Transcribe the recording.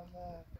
on the